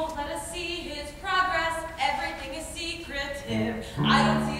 won't let us see his progress. Everything is secretive. Hmm. I don't see